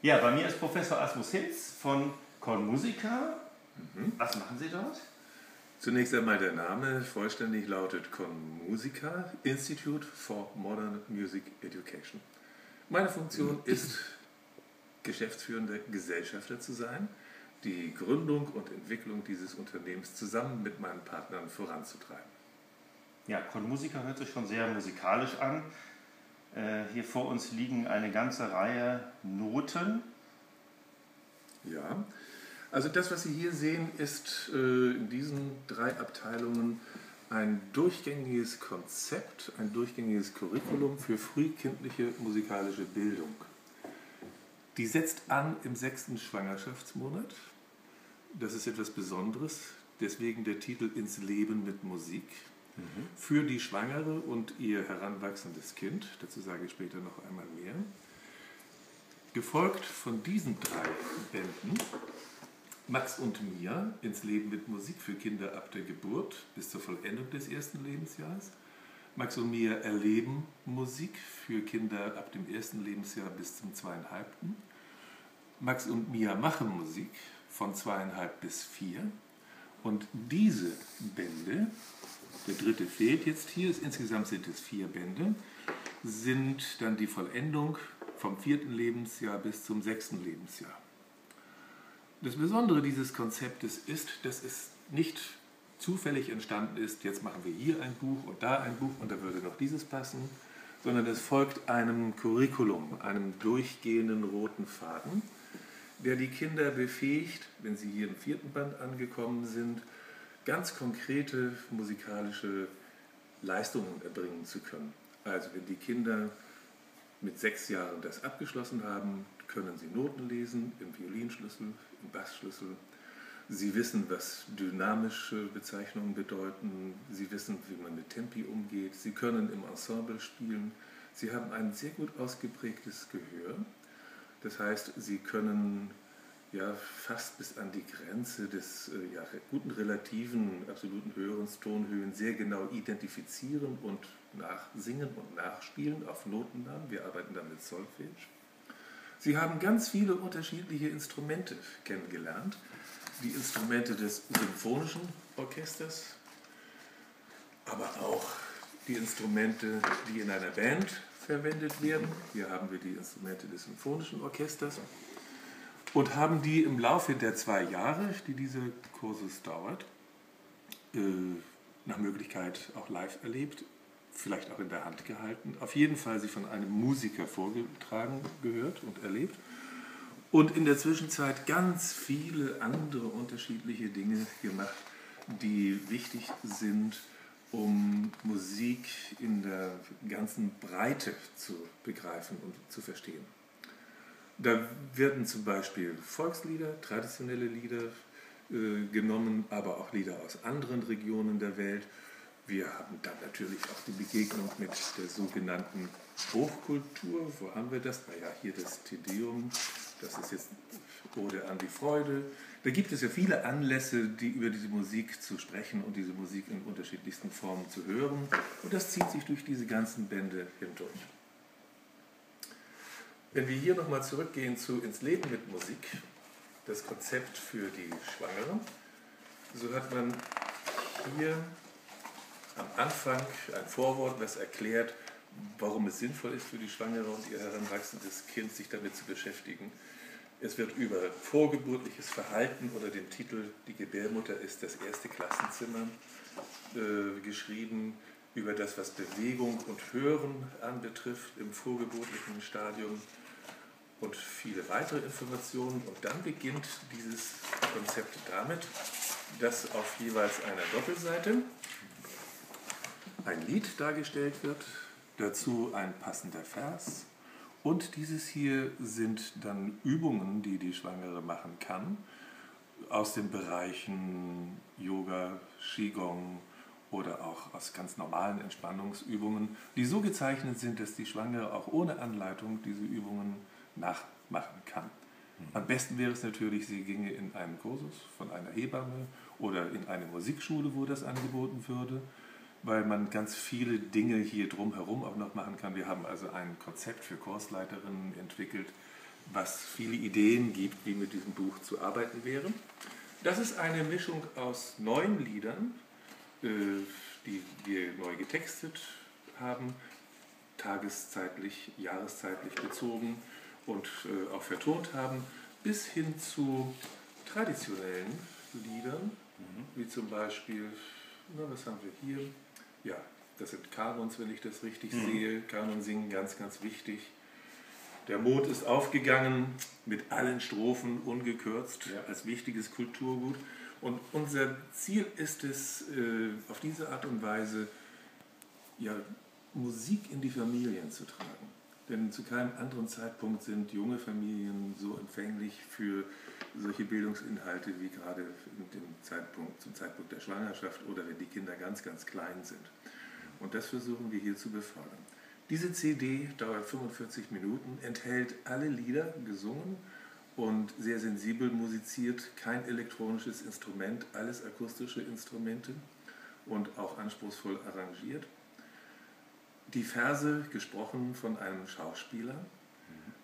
Ja, bei mir ist Professor Asmus Hinz von Conmusica. Mhm. Was machen Sie dort? Zunächst einmal der Name vollständig lautet Conmusica Institute for Modern Music Education. Meine Funktion ist, geschäftsführender Gesellschafter zu sein, die Gründung und Entwicklung dieses Unternehmens zusammen mit meinen Partnern voranzutreiben. Ja, Conmusica hört sich schon sehr musikalisch an. Äh, hier vor uns liegen eine ganze Reihe Noten. Ja, also das, was Sie hier sehen, ist äh, in diesen drei Abteilungen ein durchgängiges Konzept, ein durchgängiges Curriculum für frühkindliche musikalische Bildung. Die setzt an im sechsten Schwangerschaftsmonat. Das ist etwas Besonderes, deswegen der Titel Ins Leben mit Musik für die Schwangere und ihr heranwachsendes Kind. Dazu sage ich später noch einmal mehr. Gefolgt von diesen drei Bänden, Max und Mia ins Leben mit Musik für Kinder ab der Geburt bis zur Vollendung des ersten Lebensjahres. Max und Mia erleben Musik für Kinder ab dem ersten Lebensjahr bis zum zweieinhalbten. Max und Mia machen Musik von zweieinhalb bis vier. Und diese Bände der dritte fehlt jetzt hier. Insgesamt sind es vier Bände. Sind dann die Vollendung vom vierten Lebensjahr bis zum sechsten Lebensjahr. Das Besondere dieses Konzeptes ist, dass es nicht zufällig entstanden ist, jetzt machen wir hier ein Buch und da ein Buch und da würde noch dieses passen, sondern es folgt einem Curriculum, einem durchgehenden roten Faden, der die Kinder befähigt, wenn sie hier im vierten Band angekommen sind, ganz konkrete musikalische Leistungen erbringen zu können. Also wenn die Kinder mit sechs Jahren das abgeschlossen haben, können sie Noten lesen im Violinschlüssel, im Bassschlüssel. Sie wissen, was dynamische Bezeichnungen bedeuten. Sie wissen, wie man mit Tempi umgeht. Sie können im Ensemble spielen. Sie haben ein sehr gut ausgeprägtes Gehör. Das heißt, sie können ja fast bis an die Grenze des äh, ja, guten relativen absoluten Hörens, Tonhöhen sehr genau identifizieren und nachsingen und nachspielen auf Notennamen. Wir arbeiten dann mit Solfege. Sie haben ganz viele unterschiedliche Instrumente kennengelernt. Die Instrumente des symphonischen Orchesters, aber auch die Instrumente, die in einer Band verwendet werden. Hier haben wir die Instrumente des symphonischen Orchesters und haben die im Laufe der zwei Jahre, die diese Kurses dauert, äh, nach Möglichkeit auch live erlebt, vielleicht auch in der Hand gehalten, auf jeden Fall sie von einem Musiker vorgetragen gehört und erlebt und in der Zwischenzeit ganz viele andere unterschiedliche Dinge gemacht, die wichtig sind, um Musik in der ganzen Breite zu begreifen und zu verstehen. Da werden zum Beispiel Volkslieder, traditionelle Lieder äh, genommen, aber auch Lieder aus anderen Regionen der Welt. Wir haben dann natürlich auch die Begegnung mit der sogenannten Hochkultur. Wo haben wir das? Naja, hier das Tedeum, das ist jetzt Ode an die Freude. Da gibt es ja viele Anlässe, die über diese Musik zu sprechen und diese Musik in unterschiedlichsten Formen zu hören. Und das zieht sich durch diese ganzen Bände hindurch. Wenn wir hier nochmal zurückgehen zu ins Leben mit Musik, das Konzept für die Schwangere, so hat man hier am Anfang ein Vorwort, das erklärt, warum es sinnvoll ist für die Schwangere und ihr heranwachsendes Kind, sich damit zu beschäftigen. Es wird über vorgeburtliches Verhalten oder dem Titel Die Gebärmutter ist das erste Klassenzimmer äh, geschrieben, über das, was Bewegung und Hören anbetrifft im vorgeburtlichen Stadium und viele weitere Informationen. Und dann beginnt dieses Konzept damit, dass auf jeweils einer Doppelseite ein Lied dargestellt wird, dazu ein passender Vers. Und dieses hier sind dann Übungen, die die Schwangere machen kann, aus den Bereichen Yoga, Qigong, oder auch aus ganz normalen Entspannungsübungen, die so gezeichnet sind, dass die Schwangere auch ohne Anleitung diese Übungen nachmachen kann. Mhm. Am besten wäre es natürlich, sie ginge in einen Kursus von einer Hebamme oder in eine Musikschule, wo das angeboten würde, weil man ganz viele Dinge hier drumherum auch noch machen kann. Wir haben also ein Konzept für Kursleiterinnen entwickelt, was viele Ideen gibt, wie mit diesem Buch zu arbeiten wäre. Das ist eine Mischung aus neun Liedern, die wir neu getextet haben, tageszeitlich, jahreszeitlich bezogen und äh, auch vertont haben, bis hin zu traditionellen Liedern, mhm. wie zum Beispiel, na, was haben wir hier? Ja, das sind Kanons, wenn ich das richtig mhm. sehe. Kanon singen, ganz, ganz wichtig. Der Mond ist aufgegangen mit allen Strophen ungekürzt ja. als wichtiges Kulturgut. Und unser Ziel ist es, äh, auf diese Art und Weise ja, Musik in die Familien zu tragen. Denn zu keinem anderen Zeitpunkt sind junge Familien so empfänglich für solche Bildungsinhalte wie gerade Zeitpunkt, zum Zeitpunkt der Schwangerschaft oder wenn die Kinder ganz, ganz klein sind. Und das versuchen wir hier zu befördern. Diese CD dauert 45 Minuten, enthält alle Lieder gesungen und sehr sensibel musiziert, kein elektronisches Instrument, alles akustische Instrumente und auch anspruchsvoll arrangiert. Die Verse gesprochen von einem Schauspieler,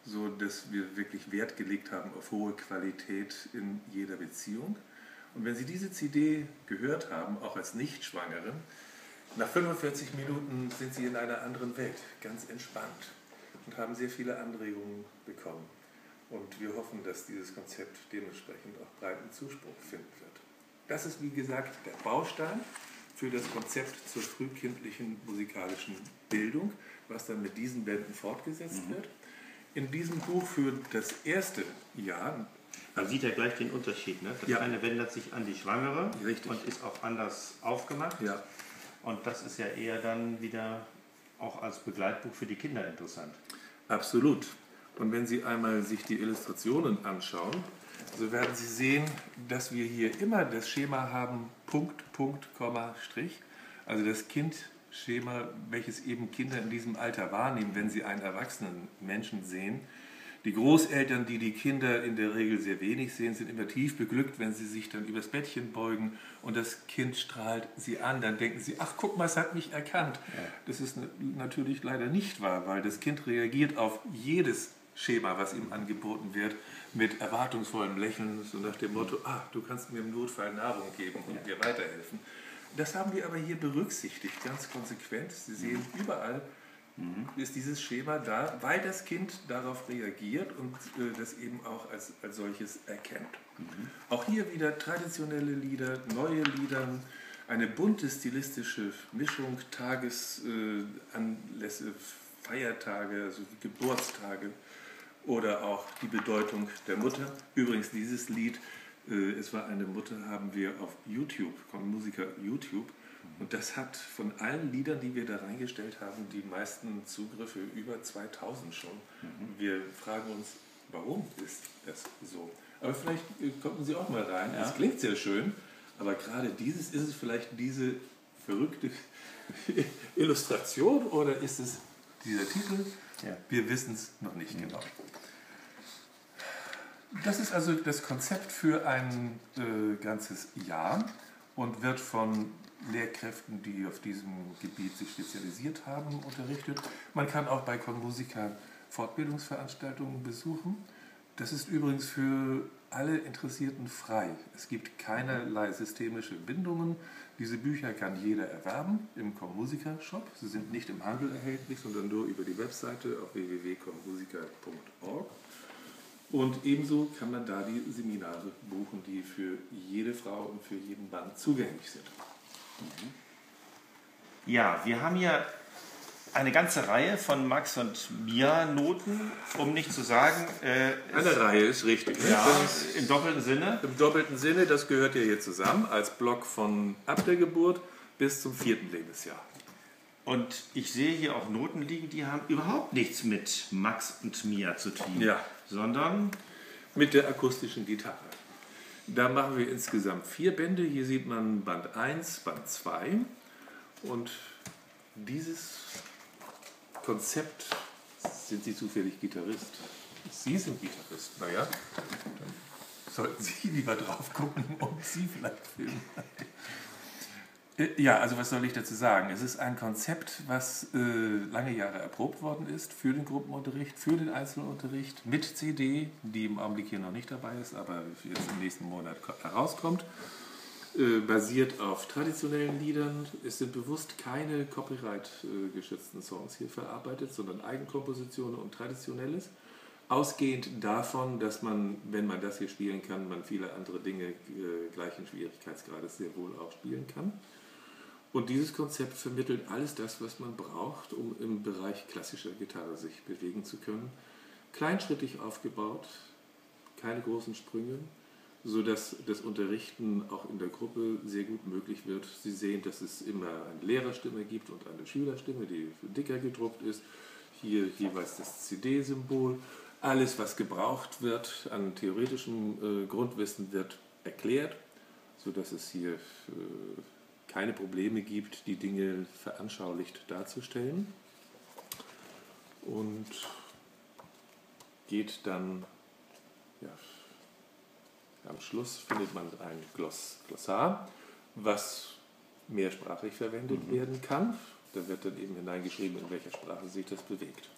so dass wir wirklich Wert gelegt haben auf hohe Qualität in jeder Beziehung. Und wenn Sie diese CD gehört haben, auch als Nichtschwangere, nach 45 Minuten sind Sie in einer anderen Welt, ganz entspannt und haben sehr viele Anregungen bekommen. Und wir hoffen, dass dieses Konzept dementsprechend auch breiten Zuspruch finden wird. Das ist, wie gesagt, der Baustein für das Konzept zur frühkindlichen musikalischen Bildung, was dann mit diesen Bänden fortgesetzt mhm. wird in diesem Buch für das erste Jahr. Man sieht ja gleich den Unterschied. Ne? Das ja. eine wendet sich an die Schwangere Richtig. und ist auch anders aufgemacht. Ja. Und das ist ja eher dann wieder auch als Begleitbuch für die Kinder interessant. Absolut. Und wenn Sie einmal sich die Illustrationen anschauen, so werden Sie sehen, dass wir hier immer das Schema haben Punkt, Punkt, Komma, Strich. Also das Kind Schema, welches eben Kinder in diesem Alter wahrnehmen, wenn sie einen erwachsenen Menschen sehen. Die Großeltern, die die Kinder in der Regel sehr wenig sehen, sind immer tief beglückt, wenn sie sich dann übers Bettchen beugen und das Kind strahlt sie an. Dann denken sie, ach guck mal, es hat mich erkannt. Das ist natürlich leider nicht wahr, weil das Kind reagiert auf jedes Schema, was ihm angeboten wird, mit erwartungsvollem Lächeln, so nach dem Motto, ah, du kannst mir im Notfall Nahrung geben und mir weiterhelfen. Das haben wir aber hier berücksichtigt, ganz konsequent. Sie sehen mhm. überall mhm. ist dieses Schema da, weil das Kind darauf reagiert und äh, das eben auch als, als solches erkennt. Mhm. Auch hier wieder traditionelle Lieder, neue Lieder, eine bunte stilistische Mischung, Tagesanlässe, äh, Feiertage, also Geburtstage oder auch die Bedeutung der Mutter. Übrigens, dieses Lied äh, es war eine Mutter, haben wir auf YouTube, kommt Musiker YouTube. Und das hat von allen Liedern, die wir da reingestellt haben, die meisten Zugriffe über 2000 schon. Mhm. Wir fragen uns, warum ist das so? Aber vielleicht äh, kommen Sie auch mal rein. Es ja. klingt sehr schön, aber gerade dieses, ist es vielleicht diese verrückte Illustration oder ist es dieser Titel? Ja. Wir wissen es noch nicht mhm. genau. Das ist also das Konzept für ein äh, ganzes Jahr und wird von Lehrkräften, die auf diesem Gebiet sich spezialisiert haben, unterrichtet. Man kann auch bei Konmusica Fortbildungsveranstaltungen besuchen. Das ist übrigens für alle Interessierten frei. Es gibt keinerlei systemische Bindungen. Diese Bücher kann jeder erwerben im Commusica Shop. Sie sind nicht im Handel erhältlich, sondern nur über die Webseite auf www.commusica.org. Und ebenso kann man da die Seminare buchen, die für jede Frau und für jeden Mann zugänglich sind. Ja, wir haben hier eine ganze Reihe von Max und Mia Noten, um nicht zu sagen. Äh, eine Reihe ist richtig. Ja, im doppelten Sinne. Im doppelten Sinne, das gehört ja hier zusammen als Block von ab der Geburt bis zum vierten Lebensjahr. Und ich sehe hier auch Noten liegen, die haben überhaupt nichts mit Max und Mia zu tun. Ja sondern mit der akustischen Gitarre. Da machen wir insgesamt vier Bände. Hier sieht man Band 1, Band 2. Und dieses Konzept, sind Sie zufällig Gitarrist? Sie sind Gitarrist, naja, dann sollten Sie lieber drauf gucken und Sie vielleicht filmen. Äh, ja, also was soll ich dazu sagen? Es ist ein Konzept, was äh, lange Jahre erprobt worden ist für den Gruppenunterricht, für den Einzelunterricht mit CD, die im Augenblick hier noch nicht dabei ist, aber jetzt im nächsten Monat herauskommt. Äh, basiert auf traditionellen Liedern. Es sind bewusst keine copyright-geschützten Songs hier verarbeitet, sondern Eigenkompositionen und Traditionelles. Ausgehend davon, dass man, wenn man das hier spielen kann, man viele andere Dinge äh, gleichen Schwierigkeitsgrades sehr wohl auch spielen kann. Und dieses Konzept vermittelt alles das, was man braucht, um im Bereich klassischer Gitarre sich bewegen zu können. Kleinschrittig aufgebaut, keine großen Sprünge, sodass das Unterrichten auch in der Gruppe sehr gut möglich wird. Sie sehen, dass es immer eine Lehrerstimme gibt und eine Schülerstimme, die dicker gedruckt ist. Hier jeweils das CD-Symbol. Alles, was gebraucht wird an theoretischem äh, Grundwissen, wird erklärt, sodass es hier äh, keine Probleme gibt, die Dinge veranschaulicht darzustellen. Und geht dann, ja, am Schluss findet man ein Gloss, Glossar, was mehrsprachig verwendet mhm. werden kann. Da wird dann eben hineingeschrieben, in welcher Sprache sich das bewegt.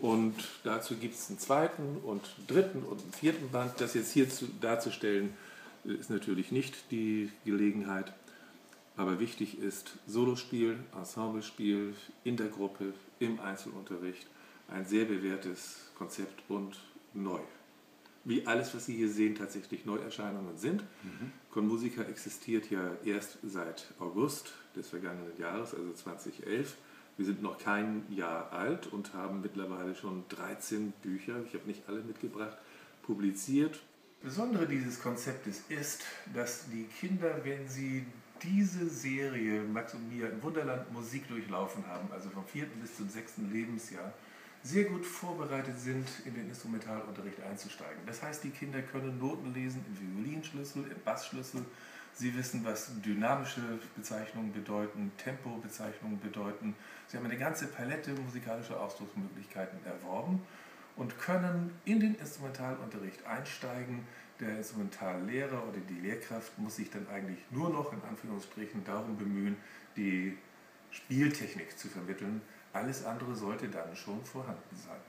Und dazu gibt es einen zweiten und dritten und einen vierten Band. Das jetzt hier zu, darzustellen, ist natürlich nicht die Gelegenheit. Aber wichtig ist Solospiel, Ensemblespiel in der Gruppe, im Einzelunterricht. Ein sehr bewährtes Konzept und neu. Wie alles, was Sie hier sehen, tatsächlich Neuerscheinungen sind. Mhm. Konmusica existiert ja erst seit August des vergangenen Jahres, also 2011. Wir sind noch kein Jahr alt und haben mittlerweile schon 13 Bücher, ich habe nicht alle mitgebracht, publiziert. Besondere dieses Konzeptes ist, dass die Kinder, wenn sie diese Serie Max und Mia im Wunderland Musik durchlaufen haben, also vom vierten bis zum sechsten Lebensjahr, sehr gut vorbereitet sind, in den Instrumentalunterricht einzusteigen. Das heißt, die Kinder können Noten lesen im Violinschlüssel, im Bassschlüssel. Sie wissen, was dynamische Bezeichnungen bedeuten, Tempobezeichnungen bedeuten. Sie haben eine ganze Palette musikalischer Ausdrucksmöglichkeiten erworben und können in den Instrumentalunterricht einsteigen der Instrumentallehrer oder die Lehrkraft muss sich dann eigentlich nur noch in Anführungsstrichen darum bemühen, die Spieltechnik zu vermitteln. Alles andere sollte dann schon vorhanden sein.